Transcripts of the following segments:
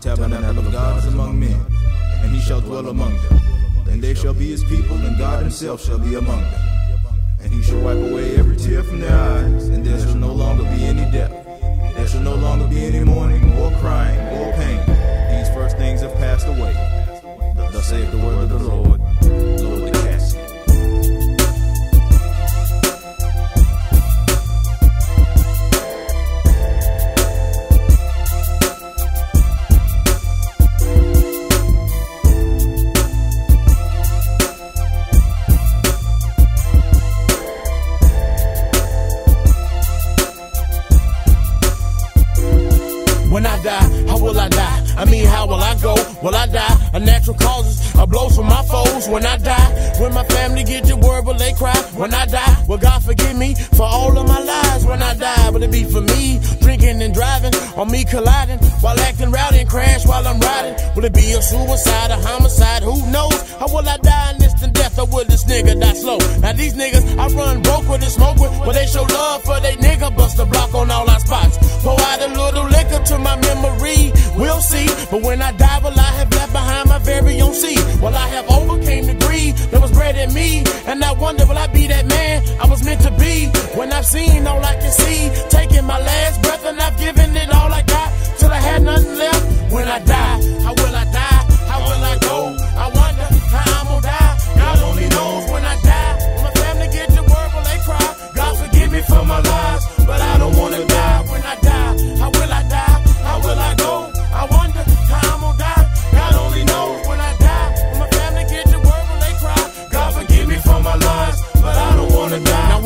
tabernacle of God is among men, and he shall dwell among them. And they shall be his people, and God himself shall be among them. And he shall wipe away foes. When I die, when my family get the word, will they cry? When I die, will God forgive me for all of my lies? When I die, will it be for me drinking and driving, or me colliding while acting rowdy and crash while I'm riding? Will it be a suicide, a homicide? Who knows? How will I die in instant death, or will this nigga die slow? Now these niggas I run broke with and smoke with, but they show love for they nigga bust the block on all our spots. Pour out a little liquor to my memory, we'll see. But when I die, And I wonder, will I be that man I was meant to be? When I've seen all I can see, taking my last breath and I've given it all I got till I had nothing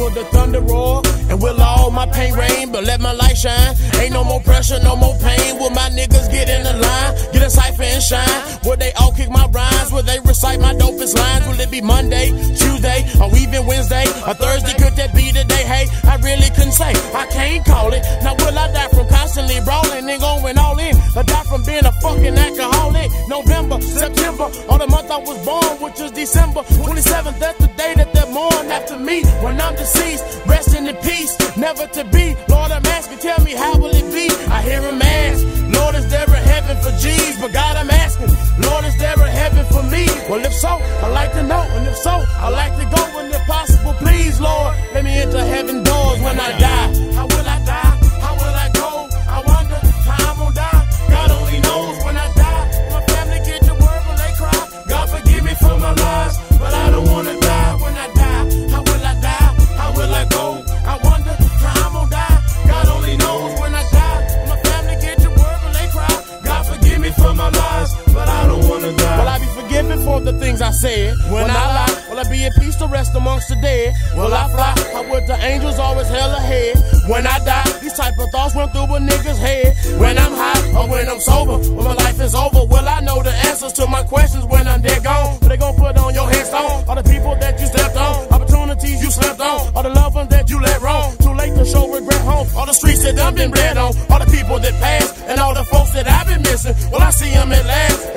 will the thunder roar and will all my pain rain? But let my light shine. Ain't no more pressure, no more pain. Will my niggas get in the line, get a cipher and shine? Will they all kick my rhymes? Will they recite my dopest lines? Will it be Monday, Tuesday, or even Wednesday, or Thursday? Could that be the day? Hey, I really couldn't say. I can't call it. Now will I die from constantly brawling and going all in? Or die from being a fucking alcoholic? November, September, or the month I was born, which is December 27th. That's the day me. When I'm deceased, resting in peace, never to be. Lord, I'm asking, tell me how will it be? I hear him ask, Lord, is there a heaven for G's? But God, I'm asking, Lord, is there a heaven for me? Well, if so, I'd like to know, and if so, I'd like to go when if possible. Please, Lord, let me enter heaven doors when I die. For the things I said? When I lie, will I be at peace to rest amongst the dead? Will I fly? How would the angels always hell ahead? When I die, these type of thoughts run through a nigga's head. When I'm high or when I'm sober, when my life is over, will I know the answers to my questions when I'm dead gone? They gonna put on your headstone? All the people that you slept on, opportunities you slept on, all the loved ones that you let wrong. Too late to show regret home. All the streets that I've been bled on, all the people that passed, and all the folks that I've been missing. Will I see them at last?